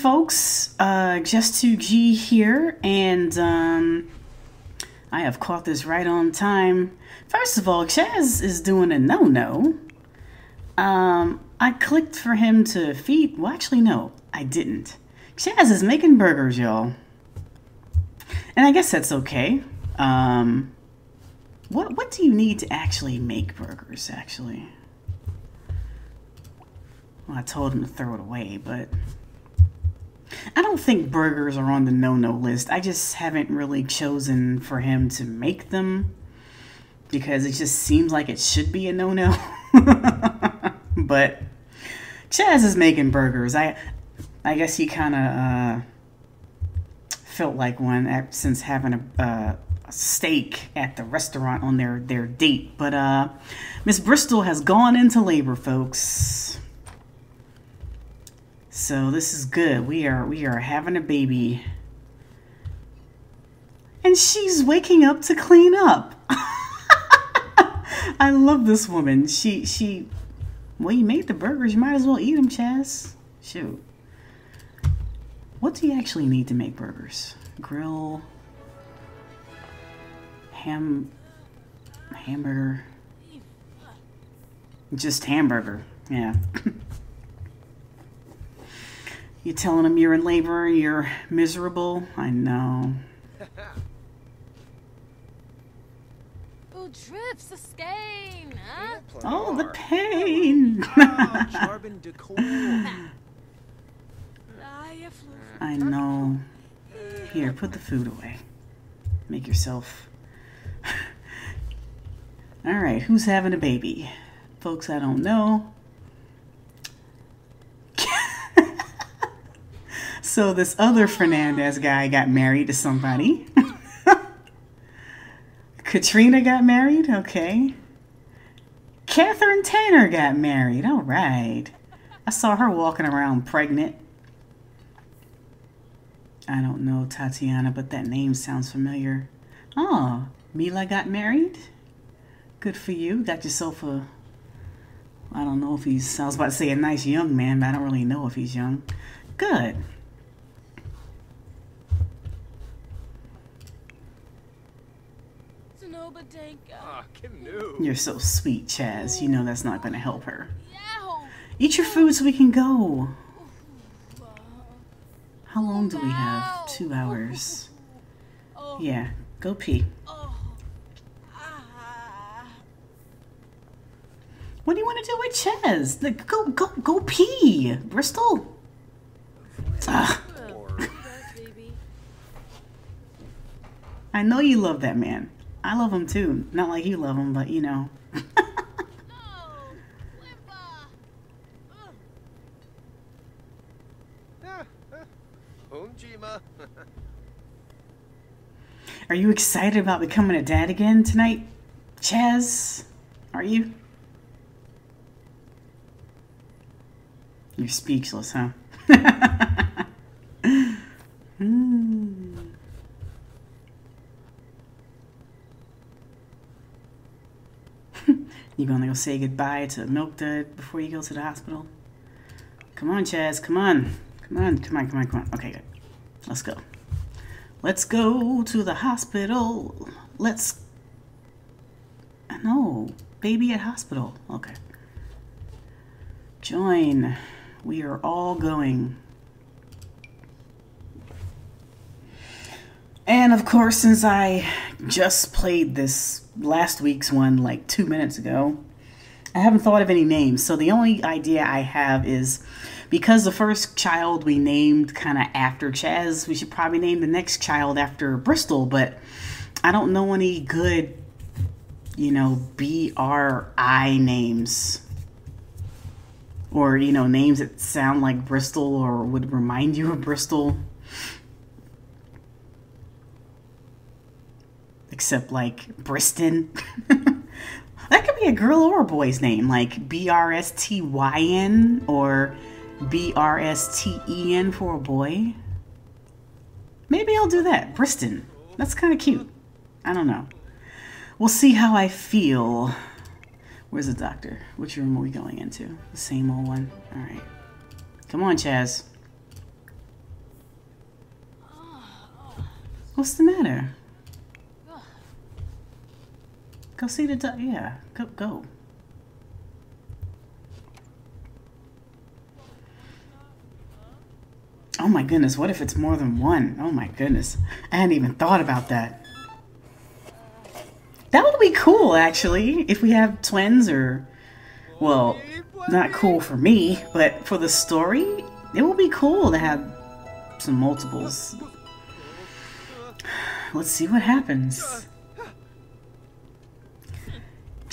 folks, uh, Jes2G here, and um, I have caught this right on time. First of all, Chaz is doing a no-no. Um, I clicked for him to feed. Well, actually, no, I didn't. Chaz is making burgers, y'all, and I guess that's okay. Um, what what do you need to actually make burgers? Actually, well, I told him to throw it away, but I don't think burgers are on the no-no list. I just haven't really chosen for him to make them because it just seems like it should be a no-no. but Chaz is making burgers. I I guess he kind of uh, felt like one since having a, uh, a, steak at the restaurant on their their date. But uh, Miss Bristol has gone into labor, folks. So this is good. We are we are having a baby. And she's waking up to clean up. I love this woman. She she well you made the burgers, you might as well eat them, Chaz. Shoot. What do you actually need to make burgers? Grill ham hamburger just hamburger. Yeah. You telling them you're in labor, you're miserable? I know. Who drifts the skein, huh? Oh, the pain! I know. Here, put the food away. Make yourself. Alright, who's having a baby? Folks, I don't know. So this other Fernandez guy got married to somebody. Katrina got married. Okay. Catherine Tanner got married. All right. I saw her walking around pregnant. I don't know Tatiana, but that name sounds familiar. Oh, Mila got married? Good for you. Got yourself a. I don't know if he's. I was about to say a nice young man, but I don't really know if he's young. Good. You're so sweet, Chaz. You know that's not going to help her. Eat your food so we can go. How long do we have? Two hours. Yeah, go pee. What do you want to do with Chaz? Like, go, go, go pee, Bristol. Ugh. I know you love that man. I love him too. Not like you love him, but you know. Are you excited about becoming a dad again tonight, Chaz? Are you? You're speechless, huh? Say goodbye to Milk Dud before you go to the hospital? Come on, Chaz. Come on. Come on. Come on. Come on. Come on. Okay, good. Let's go. Let's go to the hospital. Let's. No, baby at hospital. Okay. Join. We are all going. And of course, since I just played this last week's one like two minutes ago, I haven't thought of any names. So the only idea I have is because the first child we named kind of after Chaz, we should probably name the next child after Bristol. But I don't know any good, you know, B R I names. Or, you know, names that sound like Bristol or would remind you of Bristol. except like Briston. That could be a girl or a boy's name, like B R S T Y N or B R S T E N for a boy. Maybe I'll do that. Briston. That's kind of cute. I don't know. We'll see how I feel. Where's the doctor? Which room are we going into? The same old one? All right. Come on, Chaz. What's the matter? Go see the doc. Yeah, go go. Oh my goodness, what if it's more than one? Oh my goodness. I hadn't even thought about that. That would be cool, actually, if we have twins or, well, not cool for me, but for the story, it would be cool to have some multiples. Let's see what happens.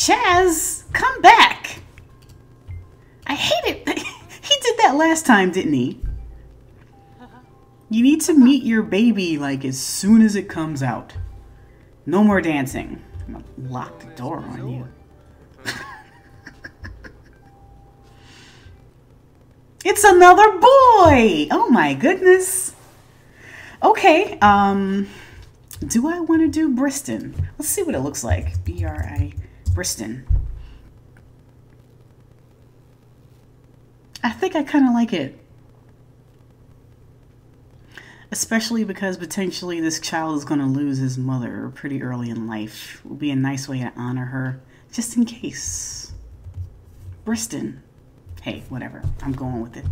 Chaz, come back! I hate it. he did that last time, didn't he? You need to meet your baby like as soon as it comes out. No more dancing. I'm gonna lock the door on you. it's another boy! Oh my goodness. Okay, um, do I want to do Briston? Let's see what it looks like. B-R-I, Briston. I think I kind of like it especially because potentially this child is going to lose his mother pretty early in life. It will be a nice way to honor her, just in case. Briston. Hey, whatever. I'm going with it.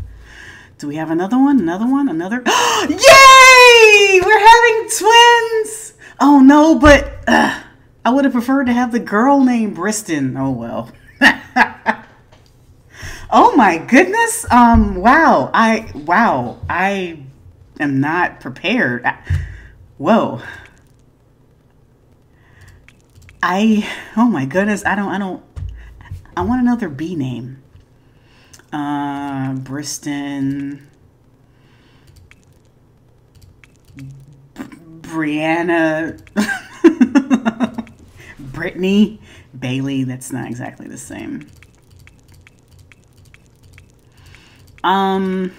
Do we have another one? Another one? Another? Yay! We're having twins! Oh no, but uh, I would have preferred to have the girl named Briston. Oh well. oh my goodness. Um, wow. I, wow. I am not prepared. whoa. I oh my goodness, I don't I don't I want another B name. Uh Briston Brianna Brittany Bailey, that's not exactly the same. Um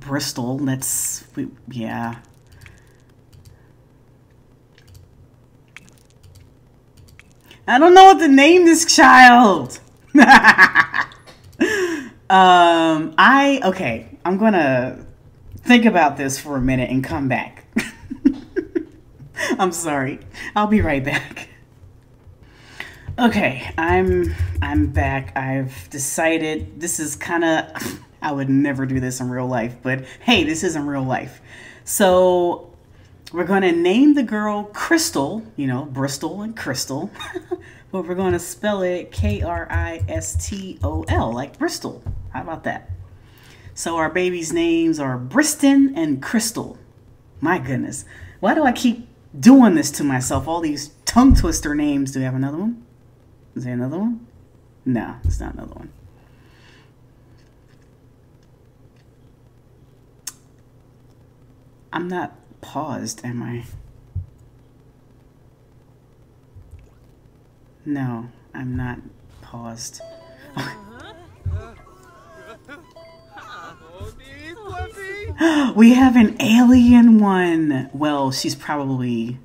Bristol. That's, we, yeah. I don't know what to name this child. um, I, okay, I'm gonna think about this for a minute and come back. I'm sorry. I'll be right back. Okay, I'm I'm back. I've decided this is kind of I would never do this in real life, but hey, this isn't real life. So we're going to name the girl Crystal, you know, Bristol and Crystal, but we're going to spell it K R I S T O L, like Bristol. How about that? So our baby's names are Briston and Crystal. My goodness. Why do I keep doing this to myself? All these tongue twister names. Do we have another one? Is there another one? No, it's not another one. I'm not paused, am I? No, I'm not paused. we have an alien one. Well, she's probably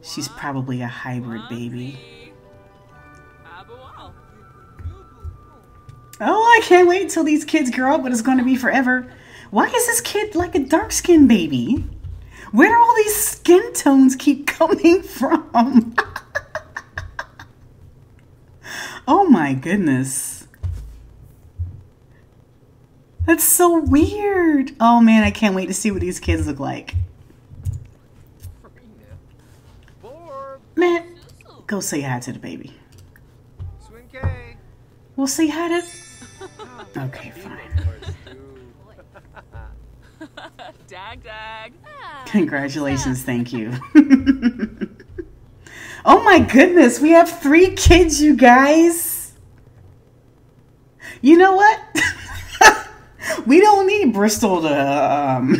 she's probably a hybrid baby. I can't wait till these kids grow up, but it's going to be forever. Why is this kid like a dark skinned baby? Where do all these skin tones keep coming from? oh my goodness. That's so weird. Oh man, I can't wait to see what these kids look like. Man, go say hi to the baby. We'll say hi to... Okay, fine. dag dag. Congratulations, thank you. oh my goodness, we have three kids, you guys. You know what? we don't need Bristol to um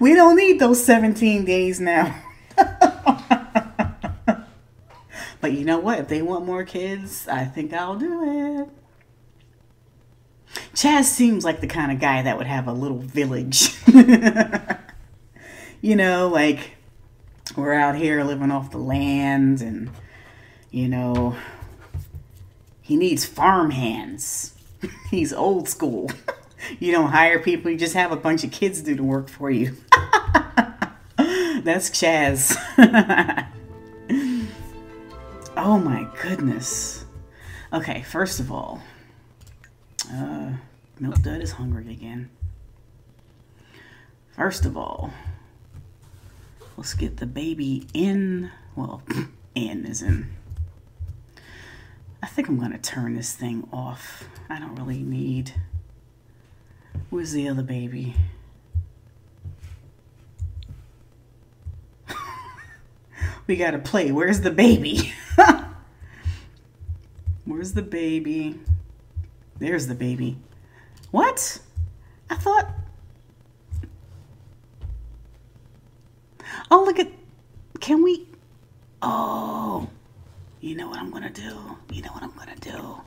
We don't need those 17 days now. But you know what? If they want more kids, I think I'll do it. Chaz seems like the kind of guy that would have a little village. you know, like we're out here living off the land and, you know, he needs farm hands. He's old school. You don't hire people, you just have a bunch of kids do the work for you. That's Chaz. Oh my goodness. Okay, first of all, uh, Milk Dud is hungry again. First of all, let's get the baby in. Well, in is in. I think I'm going to turn this thing off. I don't really need. Where's the other baby? we got to play. Where's the baby? Where's the baby? There's the baby. What? I thought. Oh, look at. Can we. Oh. You know what I'm gonna do? You know what I'm gonna do?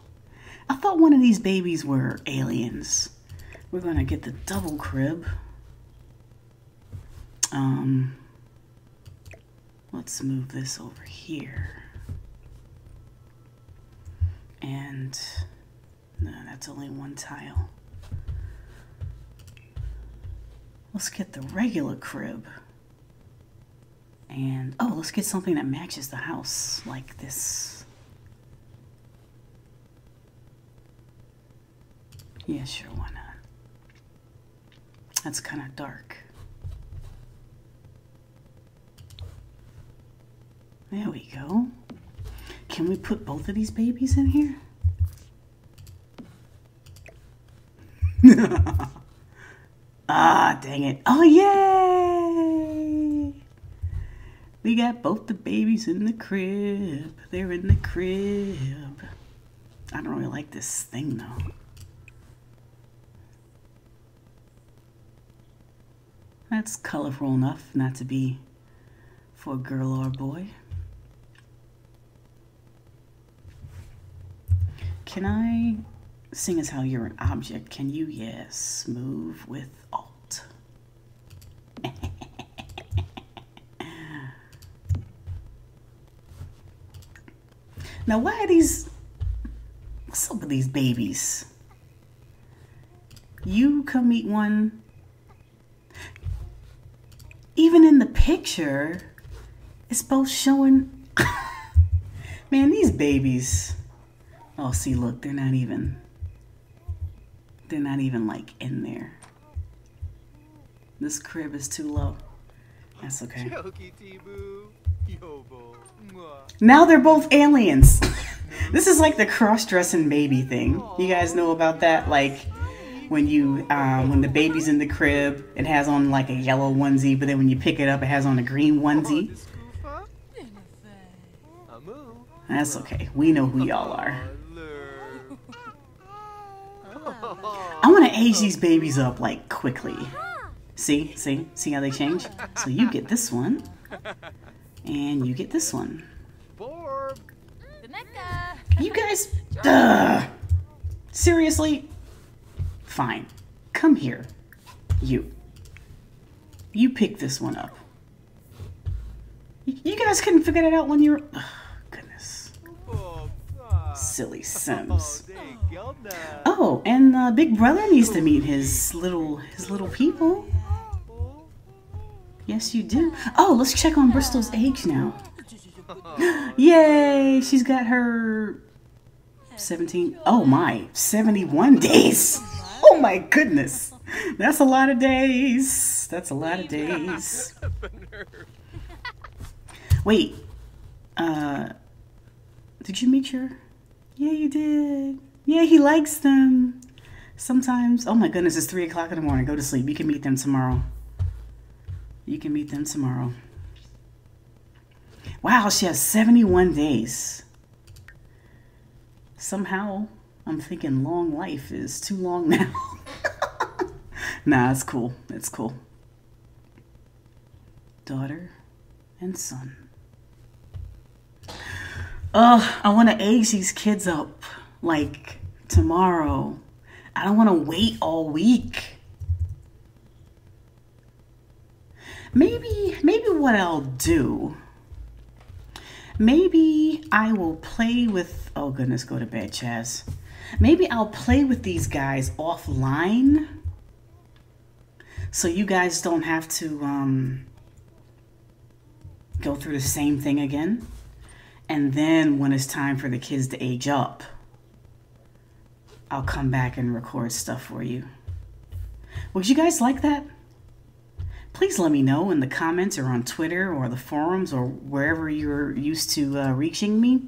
I thought one of these babies were aliens. We're gonna get the double crib. Um. Let's move this over here. And. No, that's only one tile. Let's get the regular crib. And, oh, let's get something that matches the house, like this. Yeah, sure, why not? That's kind of dark. There we go. Can we put both of these babies in here? ah, dang it. Oh, yay! We got both the babies in the crib. They're in the crib. I don't really like this thing, though. That's colorful enough not to be for a girl or a boy. Can I Seeing as how you're an object, can you, yes, move with Alt? now, why are these, what's up with these babies? You come meet one, even in the picture, it's both showing, man, these babies, oh, see, look, they're not even, they're not even like in there. This crib is too low. That's okay. Now they're both aliens. this is like the cross-dressing baby thing. You guys know about that? Like when you um, when the baby's in the crib, it has on like a yellow onesie, but then when you pick it up, it has on a green onesie. That's okay. We know who y'all are. I want to age these babies up like quickly. See, see, see how they change? So you get this one, and you get this one. You guys, duh. Seriously? Fine. Come here. You. You pick this one up. You guys couldn't figure it out when you were silly Sims. Oh, and uh, Big Brother needs to meet his little his little people. Yes, you do. Oh, let's check on Bristol's age now. Yay! She's got her 17. Oh my, 71 days. Oh my goodness. That's a lot of days. That's a lot of days. Wait. Uh, did you meet your yeah, you did. Yeah, he likes them. Sometimes, oh my goodness, it's 3 o'clock in the morning. Go to sleep. You can meet them tomorrow. You can meet them tomorrow. Wow, she has 71 days. Somehow, I'm thinking long life is too long now. nah, it's cool. It's cool. Daughter and son. Ugh, I want to age these kids up like tomorrow. I don't want to wait all week. Maybe, maybe what I'll do, maybe I will play with. Oh goodness, go to bed, Chaz. Maybe I'll play with these guys offline, so you guys don't have to um, go through the same thing again. And then when it's time for the kids to age up, I'll come back and record stuff for you. Would you guys like that? Please let me know in the comments or on Twitter or the forums or wherever you're used to uh, reaching me.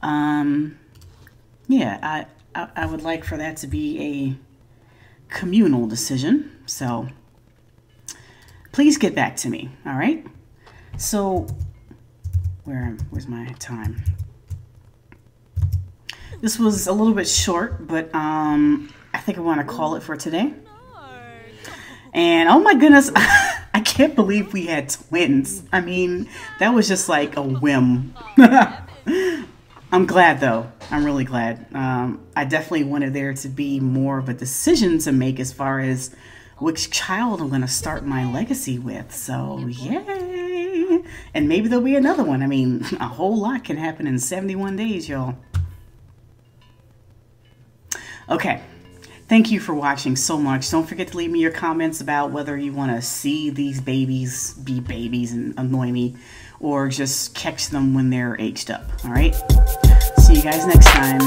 Um, yeah, I, I, I would like for that to be a communal decision. So please get back to me. All right. So where where's my time? This was a little bit short, but um, I think I want to call it for today. And oh my goodness, I can't believe we had twins. I mean, that was just like a whim. I'm glad though. I'm really glad. Um, I definitely wanted there to be more of a decision to make as far as which child I'm going to start my legacy with. So, yay! And maybe there'll be another one. I mean, a whole lot can happen in 71 days, y'all. Okay. Thank you for watching so much. Don't forget to leave me your comments about whether you want to see these babies be babies and annoy me or just catch them when they're aged up. All right? See you guys next time.